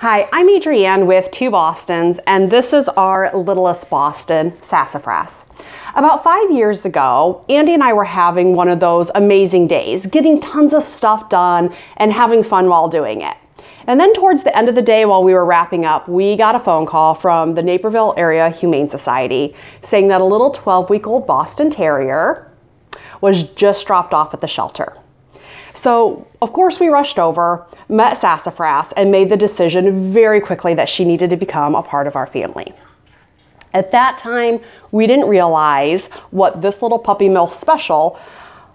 Hi, I'm Adrienne with Two Bostons, and this is our littlest Boston, Sassafras. About five years ago, Andy and I were having one of those amazing days, getting tons of stuff done and having fun while doing it. And then towards the end of the day while we were wrapping up, we got a phone call from the Naperville Area Humane Society saying that a little 12 week old Boston Terrier was just dropped off at the shelter. So, of course, we rushed over, met Sassafras, and made the decision very quickly that she needed to become a part of our family. At that time, we didn't realize what this little puppy mill special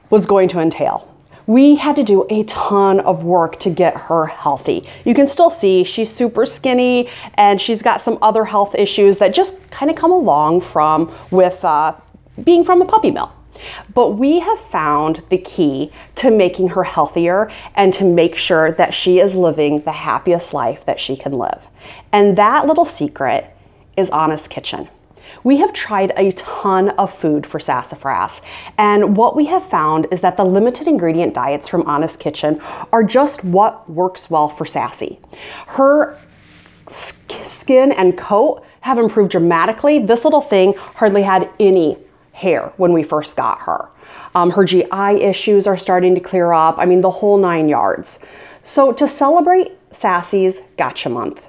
was going to entail. We had to do a ton of work to get her healthy. You can still see she's super skinny and she's got some other health issues that just kind of come along from with uh, being from a puppy mill. But we have found the key to making her healthier and to make sure that she is living the happiest life that she can live. And that little secret is Honest Kitchen. We have tried a ton of food for sassafras, and what we have found is that the limited ingredient diets from Honest Kitchen are just what works well for Sassy. Her skin and coat have improved dramatically. This little thing hardly had any hair when we first got her. Um, her GI issues are starting to clear up. I mean, the whole nine yards. So to celebrate Sassy's Gotcha Month,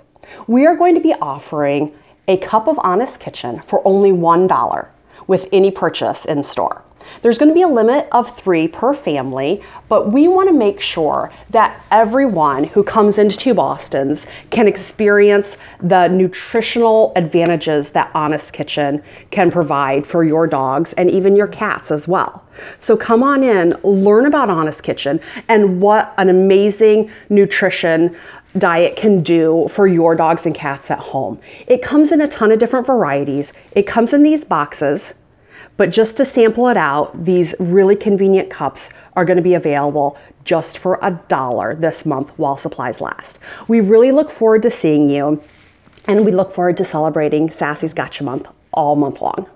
we are going to be offering a cup of Honest Kitchen for only $1 with any purchase in store. There's going to be a limit of three per family, but we want to make sure that everyone who comes into Two Bostons can experience the nutritional advantages that Honest Kitchen can provide for your dogs and even your cats as well. So come on in, learn about Honest Kitchen and what an amazing nutrition diet can do for your dogs and cats at home. It comes in a ton of different varieties. It comes in these boxes. But just to sample it out, these really convenient cups are going to be available just for a dollar this month while supplies last. We really look forward to seeing you and we look forward to celebrating Sassy's Gotcha Month all month long.